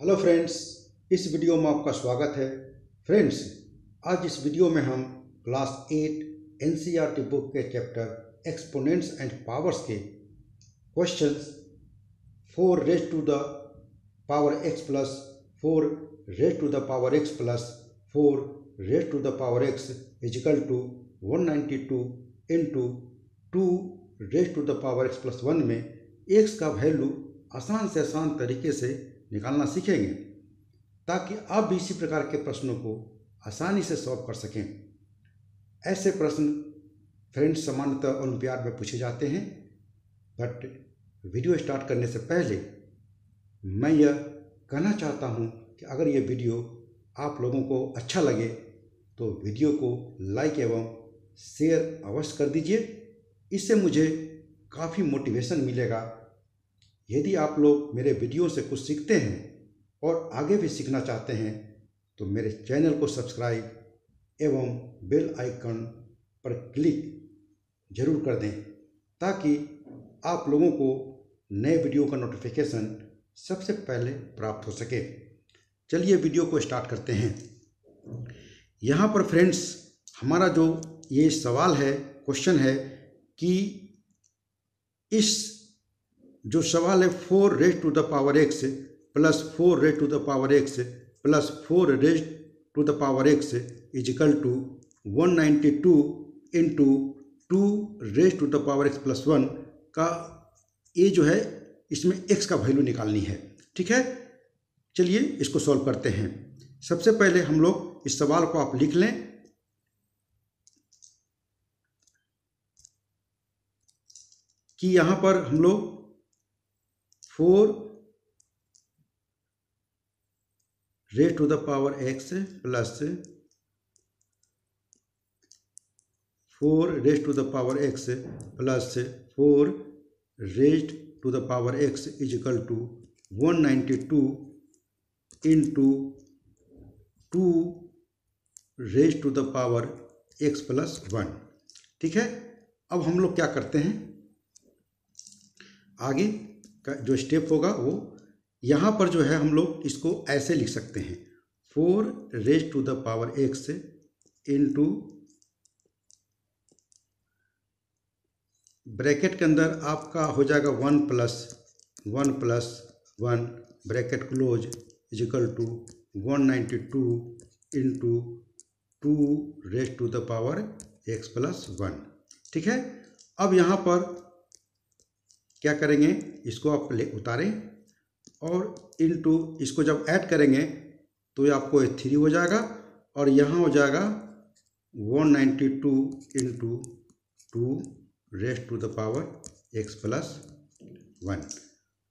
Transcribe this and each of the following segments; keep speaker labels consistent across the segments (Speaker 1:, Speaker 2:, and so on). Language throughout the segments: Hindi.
Speaker 1: हेलो फ्रेंड्स इस वीडियो में आपका स्वागत है। फ्रेंड्स आज इस वीडियो में हम क्लास एट एनसीईआरटी बुक के चैप्टर एक्सपोनेंट्स एंड पावर्स के questions four raise to the power x plus four raise to the power x plus four raise to the power x is equal to one ninety two into two raise to the power x plus one में एक्स का वैल्यू आसान से आसान तरीके से निकालना सीखेंगे, ताकि आप भी इसी प्रकार के प्रश्नों को आसानी से सॉल्व कर सकें। ऐसे प्रश्न फ्रेंड्स सामान्यतः ओलंपियाड में पूछे जाते हैं, बट वीडियो स्टार्ट करने से पहले मैं यह कहना चाहता हूँ कि अगर ये वीडियो आप लोगों को अच्छा लगे तो वीडियो को लाइक एवं शेयर अवश्य कर दीजिए। इससे मुझे काफ़ी मोटिवेशन मिलेगा यदि आप लोग मेरे वीडियो से कुछ सीखते हैं और आगे भी सीखना चाहते हैं तो मेरे चैनल को सब्सक्राइब एवं बेल आइकन पर क्लिक ज़रूर कर दें, ताकि आप लोगों को नए वीडियो का नोटिफिकेशन सबसे पहले प्राप्त हो सके। चलिए वीडियो को स्टार्ट करते हैं। यहाँ पर फ्रेंड्स, हमारा जो ये सवाल है, क्वेश्चन है कि इस जो सवाल है four raise to the power x plus four raise to the power x plus four raise to the power x is equal to one ninety two into two raise to the power x plus one का, ये जो है, इसमें एक्स का वैल्यू निकालनी है। ठीक है? चलिए इसको सॉल्व करते हैं। सबसे पहले हम लोग इस सवाल को आप लिख लें। कि यहाँ पर हम लोग four raise to the power x plus four raise to the power x plus four raise to the power x is equal to one ninety two into two raise to the power x plus one ठीक है? अब हम लोग क्या करते हैं? आगे का जो स्टेप होगा वो यहाँ पर जो है हम लोग इसको ऐसे लिख सकते हैं। Four raise to the power x into bracket के अंदर आपका हो जाएगा one plus one plus one bracket close is equal to one ninety two into two raise to the power x plus one ठीक है? अब यहाँ पर क्या करेंगे? इसको आप ले उतारें और इनटू इसको जब ऐड करेंगे तो ये आपको थ्री हो जाएगा और यहाँ हो जाएगा one ninety two into two raise to the power x plus one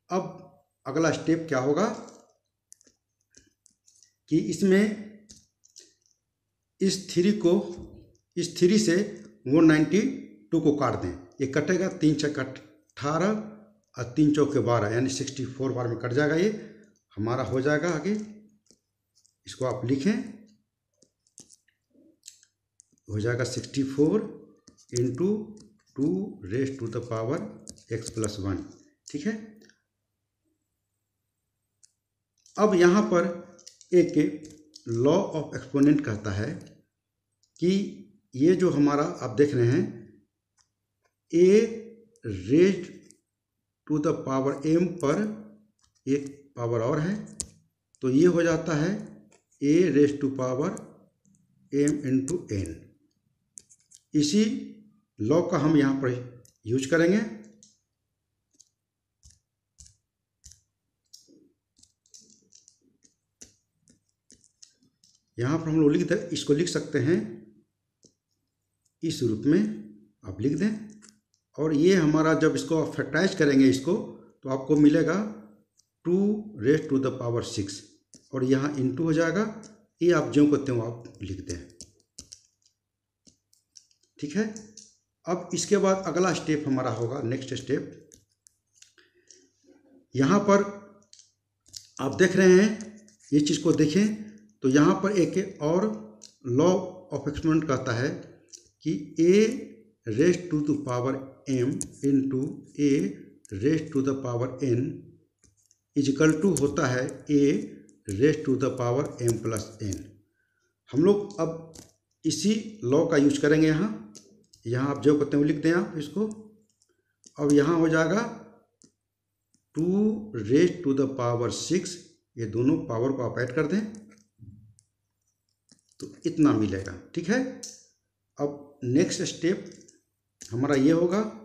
Speaker 1: अब अगला स्टेप क्या होगा? कि इसमें इस थ्री को, इस थ्री से वन नाइन्टी टू को काट दें। ये कटेगा, तीन छः अठारह और तीन चौके बारह, यानी सिक्सटी फोर बार में कट जाएगा ये। हमारा हो जाएगा आगे। इसको आप लिखें। हो जाएगा sixty four into two raise to the power x plus one ठीक है? अब यहाँ पर एक लॉ ऑफ़ एक्सपोनेंट कहता है कि ये जो हमारा आप देख रहे हैं a raise to the power m पर एक पावर और है तो ये हो जाता है a raise to power m into n इसी लॉ का हम यहाँ पर यूज़ करेंगे। यहाँ पर हम लोग लिख इसको लिख सकते हैं। इस रूप में आप लिख दें। और ये हमारा जब इसको फैक्टाइज करेंगे इसको तो आपको मिलेगा two raise to the power six और यहाँ इंटू हो जाएगा, ये आप जो करते हो आप लिख दें ठीक है? अब इसके बाद अगला स्टेप हमारा होगा नेक्स्ट स्टेप यहाँ पर आप देख रहे हैं, ये चीज़ को देखें तो यहाँ पर एक और लॉ ऑफ़ एक्सपेरिमेंट कहता है कि a raise to the power m into a raise to the power n is equal to होता है a raise to the power m plus n हम लोग अब इसी लॉ का यूज़ करेंगे यहाँ। यहाँ आप जो करते हैं लिख दें आप इसको। अब यहाँ हो जाएगा two raise to the power six ये दोनों पावर को आप ऐड कर दें। तो इतना मिलेगा, ठीक है? अब नेक्स्ट स्टेप हमारा ये होगा।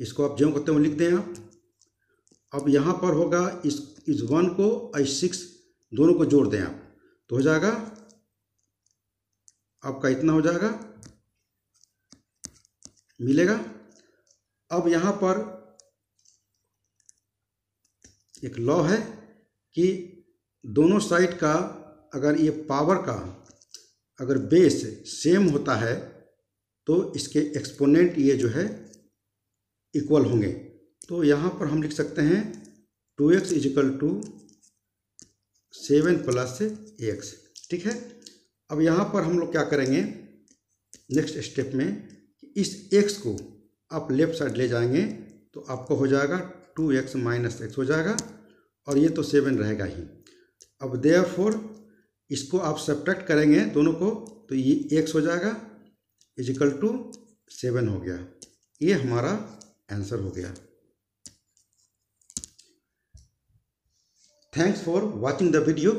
Speaker 1: इसको आप जो करते हो लिख दें आप। अब यहाँ पर होगा इस इस वन को और इस सिक्स दोनों को जोड़ दें आप। तो हो जाएगा। आपका इतना हो जाएगा। मिलेगा। अब यहाँ पर एक लॉ है कि दोनों साइड का अगर ये पावर का अगर बेस सेम होता है तो इसके एक्सपोनेंट ये जो है इक्वल होंगे। तो यहाँ पर हम लिख सकते हैं two x is equal to seven plus x ठीक है? अब यहाँ पर हम लोग क्या करेंगे? नेक्स्ट स्टेप में इस एक्स को आप लेफ़्ट साइड ले जाएँगे तो आपको हो जाएगा टू एक्स माइनस एक्स हो जाएगा और ये तो सेवन रहेगा ही। अब देयर फोर इसको आप सब्ट्रैक्ट करेंगे दोनों को तो ये एक्स हो जाएगा। इजिकल टू सेवन हो गया। ये हमारा आंसर हो गया। Thanks for watching the video